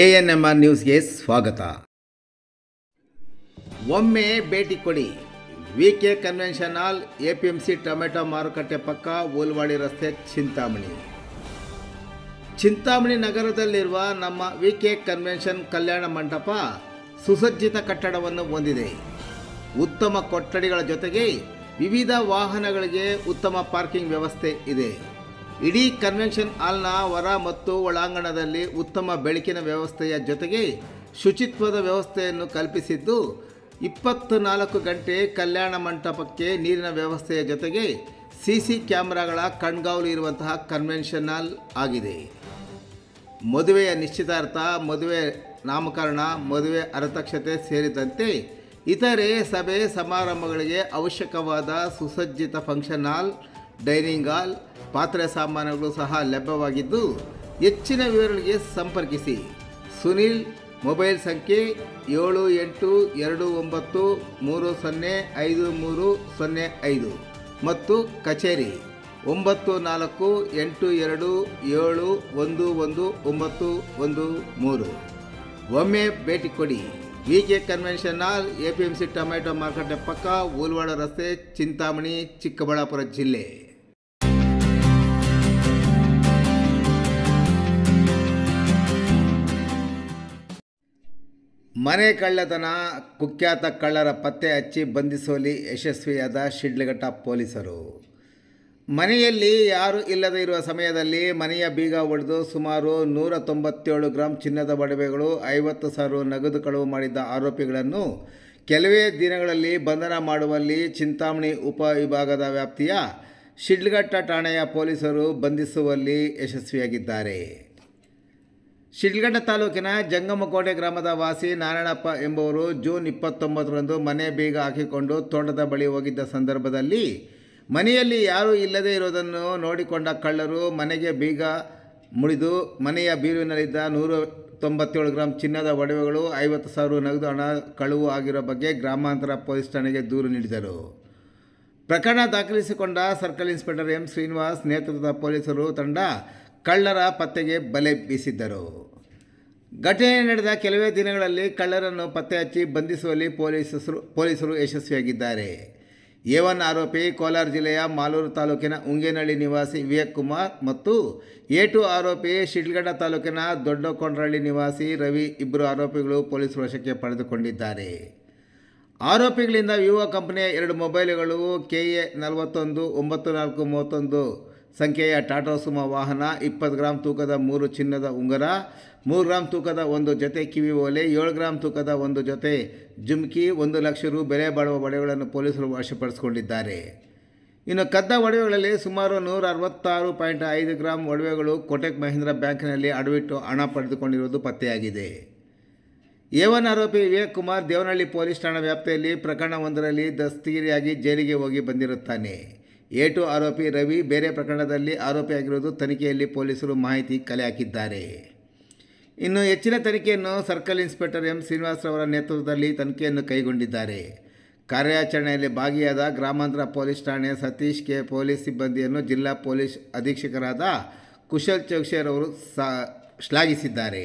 A N M R ನ್ಯೂಸ್ಗೆ ಸ್ವಾಗತ. ಒಮ್ಮೆ ಭೇಟಿ ಕೊಡಿ. V K convention hall A P M C tomato ಮಾರುಕಟ್ಟೆ ಪಕ್ಕ ಓಲ್ವಾಡಿ ರಸ್ತೆ ಚಿಂತಾಮಣಿ. ಚಿಂತಾಮಣಿ ನಗರದಲ್ಲಿರುವ ನಮ್ಮ V K convention Kalyana Mantapa ಸುಸಜ್ಜಿತ ಕಟ್ಟಡವನ್ನು ಹೊಂದಿದೆ. ಉತ್ತಮ ಕೊಠಡಿಗಳ ಜೊತೆಗೆ ವಿವಿಧ ವಾಹನಗಳಿಗೆ ಉತ್ತಮ ಪಾರ್ಕಿಂಗ್ ವ್ಯವಸ್ಥೆ ಇದೆ. ಇಡೀ ಕನ್ವೆನ್ಷನ್ ಹಾಲ್ನ ಹೊರ ಮತ್ತು ಒಳಾಂಗಣದಲ್ಲಿ ಉತ್ತಮ ಬೆಳಕಿನ ವ್ಯವಸ್ಥೆಯ ಜೊತೆಗೆ ಶುಚಿತ್ವದ ವ್ಯವಸ್ಥೆಯನ್ನು ಕಲ್ಪಿಸಿದ್ದು ಇಪ್ಪತ್ತು ನಾಲ್ಕು ಗಂಟೆ ಕಲ್ಯಾಣ ಮಂಟಪಕ್ಕೆ ನೀರಿನ ವ್ಯವಸ್ಥೆಯ ಜೊತೆಗೆ ಸಿ ಸಿ ಕ್ಯಾಮ್ರಾಗಳ ಕಣ್ಗಾವಲು ಇರುವಂತಹ ಕನ್ವೆನ್ಷನ್ ಹಾಲ್ ಆಗಿದೆ. ಮದುವೆಯ ನಿಶ್ಚಿತಾರ್ಥ, ಮದುವೆ ನಾಮಕರಣ, ಮದುವೆ ಅರತಕ್ಷತೆ ಸೇರಿದಂತೆ ಇತರೆ ಸಭೆ ಸಮಾರಂಭಗಳಿಗೆ ಅವಶ್ಯಕವಾದ ಸುಸಜ್ಜಿತ ಫಂಕ್ಷನ್ ಹಾಲ್ ಡೈನಿಂಗ್ ಹಾಲ್ ಪಾತ್ರೆ ಸಾಮಾನುಗಳು ಸಹ ಲಭ್ಯವಾಗಿದ್ದು ಹೆಚ್ಚಿನ ವಿವರಗಳಿಗೆ ಸಂಪರ್ಕಿಸಿ. ಸುನಿಲ್, ಮೊಬೈಲ್ ಸಂಖ್ಯೆ ಏಳು ಎಂಟು ಎರಡು ಒಂಬತ್ತು ಮೂರು ಸೊನ್ನೆ ಐದು ಮೂರು ಸೊನ್ನೆ ಐದು ಮತ್ತು ಕಚೇರಿ ಒಂಬತ್ತು ನಾಲ್ಕು ಎಂಟು ಎರಡು ಏಳು ಒಂದು ಒಂದು ಒಂಬತ್ತು ಒಂದು ಮೂರು. ಒಮ್ಮೆ ಭೇಟಿ ಕೊಡಿ. V K convention hall A P M C tomato ಮಾರುಕಟ್ಟೆ ಪಕ್ಕ ಉಲ್ವಾಡ ರಸ್ತೆ, ಚಿಂತಾಮಣಿ, ಚಿಕ್ಕಬಳ್ಳಾಪುರ ಜಿಲ್ಲೆ. ಮನೆ ಕಳ್ಳತನ, ಕುಖ್ಯಾತ ಕಳ್ಳರ ಪತ್ತೆ ಹಚ್ಚಿ ಬಂಧಿಸುವಲ್ಲಿ ಯಶಸ್ವಿಯಾದ ಶಿಡ್ಲಘಟ್ಟ ಪೊಲೀಸರು. ಮನೆಯಲ್ಲಿ ಯಾರು ಇಲ್ಲದೆ ಇರುವ ಸಮಯದಲ್ಲಿ ಮನೆಯ ಬೀಗ ಒಡೆದು ಸುಮಾರು ನೂರ ತೊಂಬತ್ತೇಳು ಗ್ರಾಂ ಚಿನ್ನದ ಒಡವೆಗಳು, ಐವತ್ತು ಸಾವಿರ ನಗದು ಕಳವು ಮಾಡಿದ್ದ ಆರೋಪಿಗಳನ್ನು ಕೆಲವೇ ದಿನಗಳಲ್ಲಿ ಬಂಧನ ಮಾಡುವಲ್ಲಿ ಚಿಂತಾಮಣಿ ಉಪವಿಭಾಗದ ವ್ಯಾಪ್ತಿಯ ಶಿಡ್ಲಘಟ್ಟ ಠಾಣೆಯ ಪೊಲೀಸರು ಬಂಧಿಸುವಲ್ಲಿ ಯಶಸ್ವಿಯಾಗಿದ್ದಾರೆ. ಶಿಡ್ಲಘಟ್ಟ ತಾಲೂಕಿನ ಜಂಗಮಕೋಟೆ ಗ್ರಾಮದ ವಾಸಿ ನಾರಾಯಣಪ್ಪ ಎಂಬುವರು ಜೂನ್ ಇಪ್ಪತ್ತೊಂಬತ್ತರಂದು ಮನೆ ಬೀಗ ಹಾಕಿಕೊಂಡು ತೋಟದ ಬಳಿ ಹೋಗಿದ್ದ ಸಂದರ್ಭದಲ್ಲಿ ಮನೆಯಲ್ಲಿ ಯಾರೂ ಇಲ್ಲದೇ ಇರುವುದನ್ನು ನೋಡಿಕೊಂಡ ಕಳ್ಳರು ಮನೆಗೆ ಬೀಗ ಮುಡಿದು ಮನೆಯ ಬೀರುವಿನಲ್ಲಿದ್ದ ನೂರ ತೊಂಬತ್ತೇಳು ಗ್ರಾಂ ಚಿನ್ನದ ಒಡವೆಗಳು, ಐವತ್ತು ಸಾವಿರ ನಗದು ಹಣ, ಕಳುವು ಆಗಿರೋ ಬಗ್ಗೆ ಗ್ರಾಮಾಂತರ ಪೊಲೀಸ್ ಠಾಣೆಗೆ ದೂರು ನೀಡಿದರು. ಪ್ರಕರಣ ದಾಖಲಿಸಿಕೊಂಡ ಸರ್ಕಲ್ ಇನ್ಸ್ಪೆಕ್ಟರ್ ಎಂ ಶ್ರೀನಿವಾಸ್ ನೇತೃತ್ವದ ಪೊಲೀಸರು ತಂಡ ಕಳ್ಳರ ಪತ್ತೆಗೆ ಬಲೆ ಬೀಸಿದ್ದರು. ಘಟನೆ ನಡೆದ ಕೆಲವೇ ದಿನಗಳಲ್ಲಿ ಕಳ್ಳರನ್ನು ಪತ್ತೆ ಹಚ್ಚಿ ಬಂಧಿಸುವಲ್ಲಿ ಪೊಲೀಸರು ಪೊಲೀಸರು ಯಶಸ್ವಿಯಾಗಿದ್ದಾರೆ. ಏವನ್ ಆರೋಪಿ ಕೋಲಾರ ಜಿಲ್ಲೆಯ ಮಾಲೂರು ತಾಲೂಕಿನ ಉಂಗೇನಹಳ್ಳಿ ನಿವಾಸಿ ವಿವೇಕ್ ಕುಮಾರ್ ಮತ್ತು ಎ ಆರೋಪಿ ಶಿಡ್ಲಘಟ್ಟ ತಾಲೂಕಿನ ದೊಡ್ಡಕೊಂಡ್ರಹಳ್ಳಿ ನಿವಾಸಿ ರವಿ ಇಬ್ಬರು ಆರೋಪಿಗಳು ಪೊಲೀಸ್ ವಶಕ್ಕೆ ಪಡೆದುಕೊಂಡಿದ್ದಾರೆ. ಆರೋಪಿಗಳಿಂದ ವಿವೋ ಕಂಪನಿಯ ಎರಡು ಮೊಬೈಲ್ಗಳು ಕೆ ಎ ನಲವತ್ತೊಂದು, ಒಂಬತ್ತು ನಾಲ್ಕು, ಮೂವತ್ತೊಂದು ಸಂಖ್ಯೆಯ ಟಾಟಾ ಸುಮ ವಾಹನ, ಇಪ್ಪತ್ತು ಗ್ರಾಮ್ ತೂಕದ ಮೂರು ಚಿನ್ನದ ಉಂಗುರ, ಮೂರು ಗ್ರಾಮ್ ತೂಕದ ಒಂದು ಜೊತೆ ಕಿವಿ ಓಲೆ, ಏಳು ಗ್ರಾಮ್ ತೂಕದ ಒಂದು ಜೊತೆ ಜುಮ್ಕಿ, ಒಂದು ಲಕ್ಷ ರು ಬೆಲೆ ಬಾಳುವ ಒಡವೆಗಳನ್ನು ಪೊಲೀಸರು ವಶಪಡಿಸಿಕೊಂಡಿದ್ದಾರೆ. ಇನ್ನು ಕದ್ದ ಒಡವೆಗಳಲ್ಲಿ ಸುಮಾರು ನೂರ ಅರವತ್ತಾರು ಪಾಯಿಂಟ್ ಐದು ಗ್ರಾಮ್ ಒಡವೆಗಳು ಕೋಟೆಕ್ ಮಹೇಂದ್ರ ಬ್ಯಾಂಕ್ನಲ್ಲಿ ಅಡವಿಟ್ಟು ಹಣ ಪಡೆದುಕೊಂಡಿರುವುದು ಪತ್ತೆಯಾಗಿದೆ. ಏವನ್ ಆರೋಪಿ ವಿವೇಕ್ ಕುಮಾರ್ ದೇವನಹಳ್ಳಿ ಪೊಲೀಸ್ ಠಾಣಾ ವ್ಯಾಪ್ತಿಯಲ್ಲಿ ಪ್ರಕರಣವೊಂದರಲ್ಲಿ ದಸ್ತಗಿರಿಯಾಗಿ ಜೈಲಿಗೆ ಹೋಗಿ ಬಂದಿರುತ್ತಾನೆ. ಎ ಟು ಆರೋಪಿ ರವಿ ಬೇರೆ ಪ್ರಕರಣದಲ್ಲಿ ಆರೋಪಿಯಾಗಿರುವುದು ತನಿಖೆಯಲ್ಲಿ ಪೊಲೀಸರು ಮಾಹಿತಿ ಕಲೆ ಹಾಕಿದ್ದಾರೆ. ಇನ್ನು ಹೆಚ್ಚಿನ ತನಿಖೆಯನ್ನು ಸರ್ಕಲ್ ಇನ್ಸ್ಪೆಕ್ಟರ್ ಎಂ ಶ್ರೀನಿವಾಸರವರ ನೇತೃತ್ವದಲ್ಲಿ ತನಿಖೆಯನ್ನು ಕೈಗೊಂಡಿದ್ದಾರೆ. ಕಾರ್ಯಾಚರಣೆಯಲ್ಲಿ ಭಾಗಿಯಾದ ಗ್ರಾಮಾಂತರ ಪೊಲೀಸ್ ಠಾಣೆ ಸತೀಶ್ ಕೆ ಪೊಲೀಸ್ ಸಿಬ್ಬಂದಿಯನ್ನು ಜಿಲ್ಲಾ ಪೊಲೀಸ್ ಅಧೀಕ್ಷಕರಾದ ಕುಶಲ್ ಚೌಕ್ಷರವರು ಶ್ಲಾಘಿಸಿದ್ದಾರೆ.